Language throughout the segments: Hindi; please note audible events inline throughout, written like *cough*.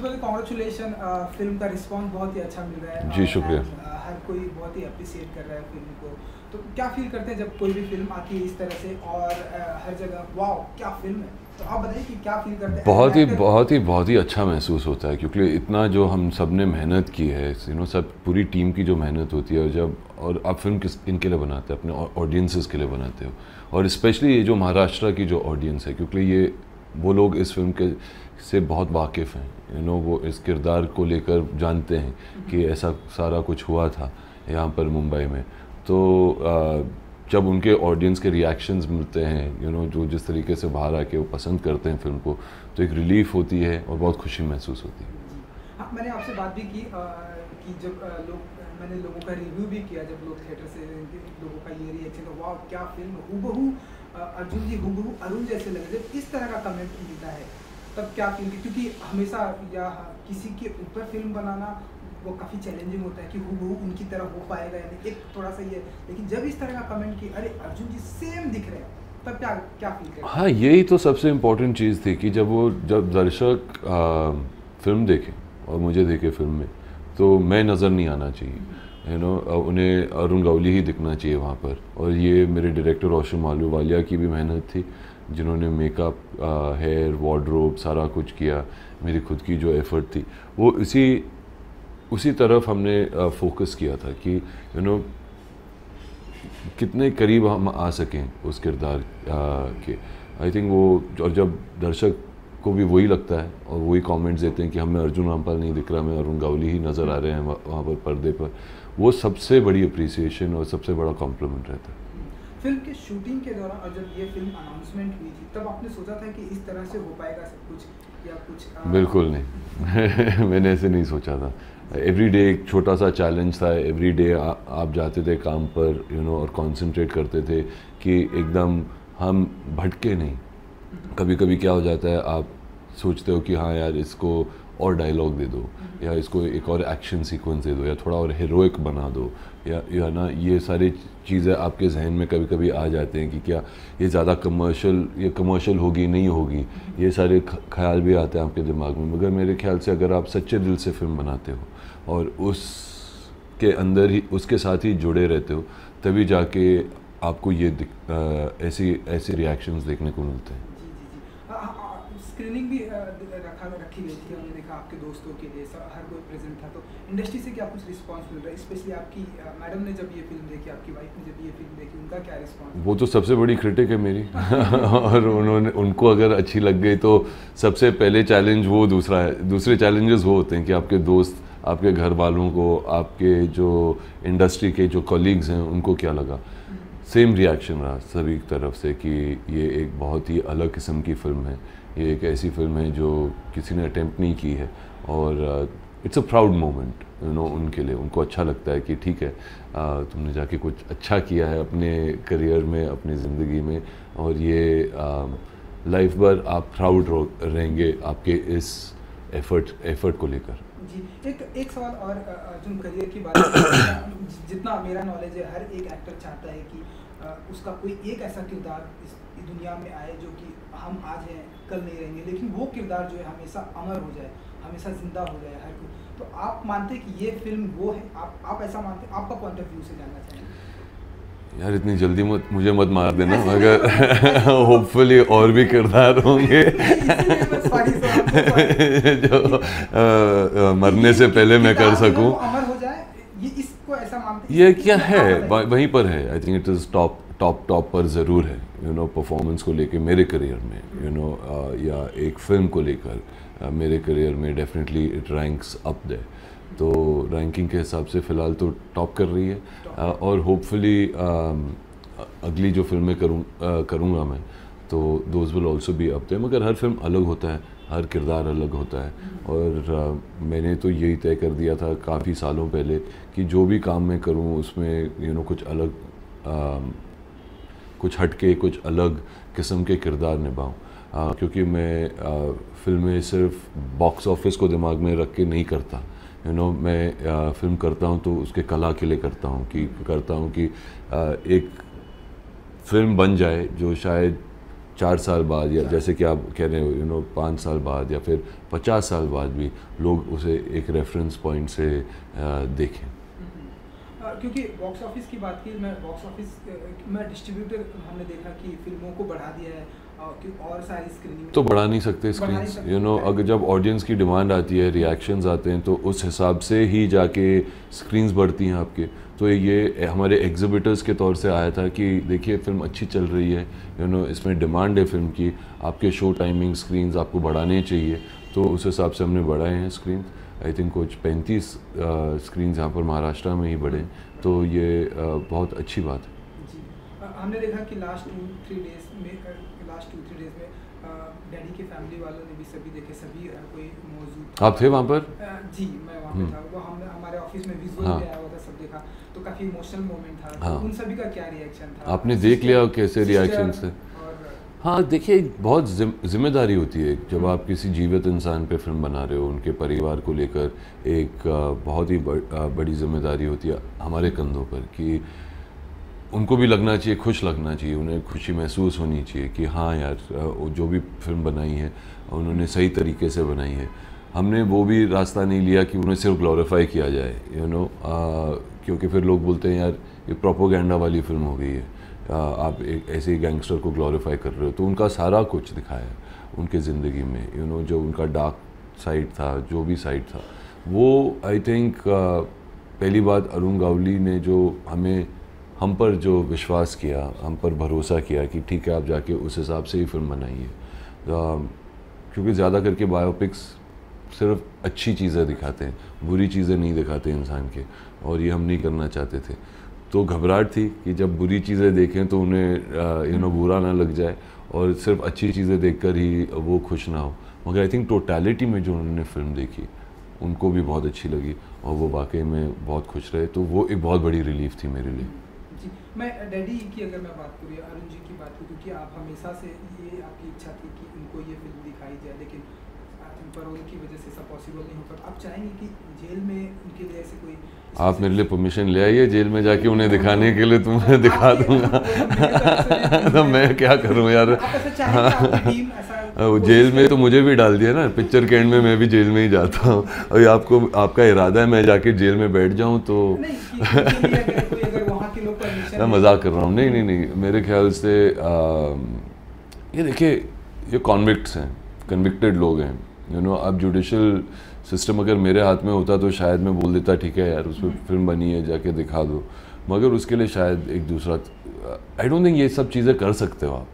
सबसे पहले कॉन्ग्रेचुलेशन फ़िल्म का रिस्पांस बहुत ही अच्छा मिल रहा है। जी, शुक्रिया। uh, हर कोई बहुत ही कर रहा है फ़िल्म को। तो क्या फील करते हैं जब कोई भी फ़िल्म आती है इस तरह से और uh, हर जगह वाओ क्या फ़िल्म है? तो आप बताइए कि क्या फील करते हैं? बहुत ही बहुत ही बहुत ही अच्छा महसूस होता है क्योंकि इतना जो हम सबने मेहनत की है यू नो सब पूरी टीम की जो मेहनत होती है और जब और आप फ़िल्म किस इनके लिए बनाते हैं अपने ऑडियंसेस के लिए बनाते हो। और स्पेशली ये जो महाराष्ट्र की जो ऑडियंस है क्योंकि ये वो लोग इस फ़िल्म के से बहुत वाकिफ़ हैं। यू नो वो इस किरदार को लेकर जानते हैं कि ऐसा सारा कुछ हुआ था यहाँ पर मुंबई में। तो आ, जब उनके ऑडियंस के रिएक्शंस मिलते हैं यू नो जो जिस तरीके से बाहर आके वो पसंद करते हैं फ़िल्म को तो एक रिलीफ होती है और बहुत खुशी महसूस होती है। हाँ मैंने आपसे बात भी की अ, कि जब लोग मैंने लोगों का रिव्यू भी किया जब लोग थिएटर से लोगों का ये रिएक्शन था, वाह, क्या फ़िल्म हूबहू अर्जुन जी हूबहू अरुण जैसे लगे जब इस तरह का कमेंट मिलता है। तब क्या फील क्योंकि हमेशा या किसी के ऊपर फ़िल्म बनाना वो काफ़ी चैलेंजिंग होता है कि हूबहू उनकी तरह हो पाएगा या नहीं। एक थोड़ा सा ये लेकिन जब इस तरह का कमेंट कि, अरे, अर्जुन जी सेम दिख रहे हैं, तब क्या क्या फील हाँ यही तो सबसे इम्पोर्टेंट चीज़ थी कि जब वो, जब दर्शक फ़िल्म देखें और मुझे देखे फ़िल्म में तो मैं नज़र नहीं आना चाहिए यू नो उन्हें अरुण गौली ही दिखना चाहिए वहाँ पर। और ये मेरे डायरेक्टर रोशन मालू वालिया की भी मेहनत थी, जिन्होंने मेकअप हेयर वार्ड्रोब सारा कुछ किया, मेरी खुद की जो एफ़र्ट थी। वो इसी, उसी तरफ़ हमने फोकस किया था कि यू नो कितने करीब हम आ सकें उस किरदार के। आई थिंक वो, और जब दर्शक को भी वही लगता है और वही कमेंट्स देते हैं कि हमें अर्जुन रामपाल नहीं दिख रहा हमें अरुण गावली ही नज़र आ रहे हैं वहाँ पर पर्दे पर। वो सबसे बड़ी अप्रिसिएशन और सबसे बड़ा कॉम्प्लीमेंट रहता है। फ़िल्म के शूटिंग के दौरान और जब ये फ़िल्म अनाउंसमेंट हुई थी तब आपने सोचा था कि इस तरह से हो पाएगा सब कुछ या कुछ अ, बिल्कुल नहीं। *laughs* मैंने ऐसे नहीं सोचा था। एवरी डे एक छोटा सा चैलेंज था। एवरी डे आप जाते थे काम पर यू you नो know, और कंसंट्रेट करते थे कि एकदम हम भटके नहीं। कभी कभी क्या हो जाता है आप सोचते हो कि हाँ यार इसको और डायलॉग दे दो या इसको एक और एक्शन सीक्वेंस दे दो या थोड़ा और हीरोइक बना दो या या ना ये सारी चीज़ें आपके जहन में कभी कभी आ जाते हैं कि क्या ये ज़्यादा कमर्शियल ये कमर्शियल होगी नहीं होगी ये सारे ख्याल भी आते हैं आपके दिमाग में। मगर मेरे ख्याल से अगर आप सच्चे दिल से फ़िल्म बनाते हो और उस के अंदर ही उसके साथ ही जुड़े रहते हो तभी जाके आपको ये अ, ऐसी ऐसे रिएक्शंस देखने को मिलते हैं। स्क्रीनिंग भी रखा रखी गई थी हमने देखा आपके दोस्तों के लिए सब हर कोई प्रेजेंट था तो इंडस्ट्री से क्या कुछ रिस्पांस मिल रहा है? स्पेशली आपकी मैडम ने जब ये फ़िल्म देखी आपकी वाइफ ने जब ये फ़िल्म देखी उनका क्या रिस्पांस वो तो सबसे बड़ी क्रिटिक है मेरी। *laughs* और उन्होंने उनको अगर अच्छी लग गई तो सबसे पहले चैलेंज वो दूसरा है दूसरे चैलेंजेस वो होते हैं कि आपके दोस्त आपके घर वालों को आपके जो इंडस्ट्री के जो कलीग्स हैं उनको क्या लगा। सेम रिएक्शन रहा सभी तरफ़ से कि ये एक बहुत ही अलग किस्म की फ़िल्म है। ये एक ऐसी फ़िल्म है जो किसी ने अटेम्प्ट नहीं की है और it's a proud moment you know उनके लिए। उनको अच्छा लगता है कि ठीक है uh, तुमने जाके कुछ अच्छा किया है अपने करियर में अपनी ज़िंदगी में और ये लाइफ भर आप प्राउड रहेंगे आपके इस एफर्ट एफर्ट को लेकर। जी, एक एक सवाल और अर्जुन, करियर की बात जितना मेरा नॉलेज है, हर एक एक्टर चाहता है कि उसका कोई एक ऐसा किरदार इस दुनिया में आए जो कि हम आज हैं, कल नहीं रहेंगे, लेकिन वो किरदार जो है हमेशा अमर हो जाए, हमेशा ज़िंदा हो जाए, हर कोई। तो आप मानते हैं कि ये फ़िल्म वो है? आप आप ऐसा मानते आपका पॉइंट ऑफ़ व्यू से जानना चाहेंगे। यार इतनी जल्दी मत मुझे मत मार देना मगर होपफुली और भी किरदार होंगे। जो अ, मरने से पहले मैं कर सकूँ। ये क्या है? वहीं पर है। I think it is top top top पर ज़रूर है। यू नो परफॉर्मेंस को लेके मेरे करियर में यू नो या एक फ़िल्म को लेकर मेरे करियर में डेफिनेटली इट रैंक्स अप दे तो रैंकिंग के हिसाब से फ़िलहाल तो टॉप कर रही है। Uh, और होपफुली अगली जो फ़िल्में करूँ करूँगा मैं तो those will also be up मगर हर फ़िल्म अलग होता है हर किरदार अलग होता है। और uh, मैंने तो यही तय कर दिया था काफ़ी सालों पहले कि जो भी काम मैं करूँ उसमें यू नो कुछ अलग um, कुछ हटके कुछ अलग किस्म के किरदार निभाऊं। क्योंकि मैं uh, फ़िल्में सिर्फ़ बॉक्स ऑफ़िस को दिमाग में रख के नहीं करता। यू नो मैं फ़िल्म करता हूँ तो उसके कला के लिए करता हूँ कि करता हूँ कि एक फ़िल्म बन जाए जो शायद चार साल बाद या जैसे कि आप कह रहे हो यू नो पाँच साल बाद या फिर पचास साल बाद भी लोग उसे एक रेफरेंस पॉइंट से देखें हम्म। क्योंकि बॉक्स ऑफ़िस की बात की मैं बॉक्स ऑफ़िस में डिस्ट्रीब्यूटर हमने देखा कि फ़िल्मों को बढ़ा दिया है तो बढ़ा नहीं सकते स्क्रीन यू नो अगर जब ऑडियंस की डिमांड आती है रिएक्शंस आते हैं तो उस हिसाब से ही जाके स्क्रीन्स बढ़ती हैं आपके। तो ये हमारे एग्जिबिटर्स के तौर से आया था कि देखिए फ़िल्म अच्छी चल रही है यू नो इसमें डिमांड है फ़िल्म की आपके शो टाइमिंग स्क्रीन्स आपको बढ़ाने चाहिए। तो उस हिसाब से हमने बढ़ाए हैं स्क्रीन आई थिंक कुछ पैंतीस स्क्रीन यहाँ पर महाराष्ट्र में ही बढ़े। तो ये बहुत अच्छी बात है। हमने देखा कि लास्ट टू थ्री डेज़ में लास्ट टू थ्री डेज़ में डैडी के फैमिली वालों ने भी सभी देखे सभी कोई मौजूद आप थे वहाँ पर? जी मैं वहाँ पे हम्म। था। वो हम हमारे ऑफ़िस में विजुअल हाँ. आया हुआ था सब देखा। तो काफ़ी इमोशनल मोमेंट था। हाँ. तो उन सभी का क्या रिएक्शन था? आपने देख लिया कैसे रिएक्शन थे हाँ देखिए बहुत ज़िम्मेदारी होती है जब आप किसी जीवित इंसान पे फ़िल्म बना रहे हो उनके परिवार को लेकर एक बहुत ही बड़ी ज़िम्मेदारी होती है हमारे कंधों पर कि उनको भी लगना चाहिए खुश लगना चाहिए उन्हें खुशी महसूस होनी चाहिए कि हाँ यार जो भी फ़िल्म बनाई है उन्होंने सही तरीके से बनाई है। हमने वो भी रास्ता नहीं लिया कि उन्हें सिर्फ़ ग्लोरीफाई किया जाए यू नो क्योंकि फिर लोग बोलते हैं यार ये प्रोपोगेंडा वाली फ़िल्म हो गई है। आ, आप एक ऐसे गैंगस्टर को ग्लोरीफाई कर रहे हो। तो उनका सारा कुछ दिखाया उनके ज़िंदगी में यू you नो know, जो उनका डार्क साइड था जो भी साइड था। वो आई थिंक पहली बात अरुण गावली ने जो हमें हम पर जो विश्वास किया, हम पर भरोसा किया कि ठीक है, आप जाके उस हिसाब से ही फ़िल्म बनाइए। क्योंकि ज़्यादा करके बायोपिक्स सिर्फ़ अच्छी चीज़ें दिखाते हैं, बुरी चीज़ें नहीं दिखाते इंसान के, और ये हम नहीं करना चाहते थे। तो घबराहट थी कि जब बुरी चीज़ें देखें तो उन्हें यू नो बुरा ना लग जाए और सिर्फ़ अच्छी चीज़ें देखकर ही वो खुश ना हो। मगर आई थिंक टोटलिटी में जो उन्होंने फ़िल्म देखी, उनको भी बहुत अच्छी लगी और वो वाकई में बहुत खुश रहे। तो वो एक बहुत बड़ी रिलीफ थी मेरे लिए। जी, मैं डैडी की अगर मैं बात करूँ अरुण जी की बात करूँ, क्योंकि आप हमेशा से ये आपकी इच्छा थी कि उनको ये फ़िल्म दिखाई जाए, लेकिन पर उनकी वजह से सब पॉसिबल नहीं होता आप चाहेंगे कि जेल में उनके लिए ऐसे कोई आप मेरे लिए परमिशन ले आइए जेल में जाके उन्हें दिखाने के लिए तुम्हें दिखा दूँगा। तो मैं क्या करूँ यार? *laughs* जेल में तो मुझे भी डाल दिया ना। पिक्चर के एंड में मैं भी जेल में ही जाता हूँ। और आपको आपका इरादा है मैं जाके जेल में बैठ जाऊँ तो मैं मज़ाक कर रहा हूँ। नहीं नहीं नहीं। मेरे ख्याल से ये देखिए ये कॉन्विक्ट्स हैं कन्विक्टेड लोग हैं। यू नो अब जुडिशल सिस्टम अगर मेरे हाथ में होता तो शायद मैं बोल देता ठीक है यार उस पर फ़िल्म बनी है जाके दिखा दो। मगर उसके लिए शायद एक दूसरा आई डोंट थिंक ये सब चीज़ें कर सकते हो आप।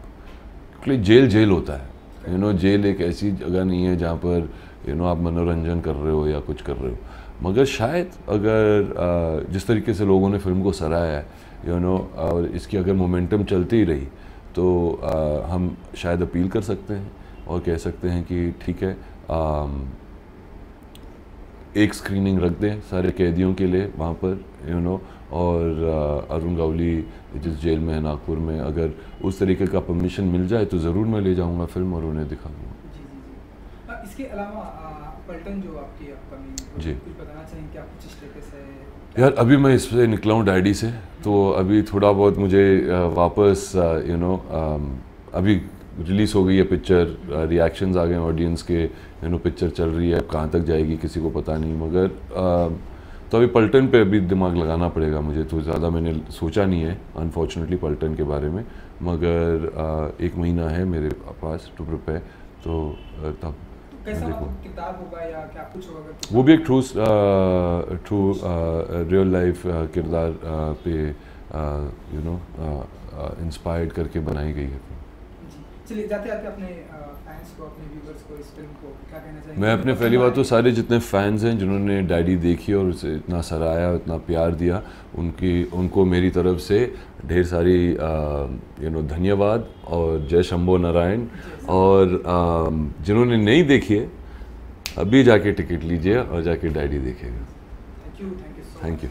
क्योंकि जेल जेल होता है। यू नो जेल एक ऐसी जगह नहीं है जहाँ पर यू नो आप मनोरंजन कर रहे हो या कुछ कर रहे हो। मगर शायद अगर जिस तरीके से लोगों ने फ़िल्म को सराहा है यू नो और इसकी अगर मोमेंटम चलती ही रही तो हम शायद अपील कर सकते हैं और कह सकते हैं कि ठीक है एक स्क्रीनिंग रख दें सारे कैदियों के लिए वहाँ पर यू नो और अरुण गावली जिस जेल में है नागपुर में अगर उस तरीके का परमिशन मिल जाए तो ज़रूर मैं ले जाऊँगा फ़िल्म और उन्हें दिखा दूँगा। इसके अलावा पलटन जो आपकी अपकमिंग जी। कुछ बताना चाहेंगे कि आप कुछ स्टेटस है? यार अभी मैं इससे निकला हूँ डैडी से तो अभी थोड़ा बहुत मुझे वापस यू नो अभी रिलीज़ हो गई है पिक्चर रिएक्शंस आ गए ऑडियंस के यू नो पिक्चर चल रही है कहाँ तक जाएगी किसी को पता नहीं मगर तो अभी पल्टन पे अभी दिमाग लगाना पड़ेगा मुझे तो ज़्यादा मैंने सोचा नहीं है अनफॉर्चुनेटली पल्टन के बारे में मगर एक महीना है मेरे पास टू प्रिपेयर तो तब देखो। वो भी एक ट्रू ट्रू रियल लाइफ किरदार पे यू नो इंस्पायर्ड करके बनाई गई है। चलिए जाते जाते अपने फैंस को अपने व्यूअर्स को इस फ़िल्म को क्या कहना चाहिए मैं अपने पहली बात तो सारे जितने फैंस हैं जिन्होंने डैडी देखी और उसे इतना सराहाया इतना प्यार दिया उनकी उनको मेरी तरफ़ से ढेर सारी यू नो धन्यवाद और जय शंभो नारायण। और जिन्होंने नहीं देखी है अभी जाके टिकट लीजिए और जाके डैडी देखेगा थैंक यू थैंक यू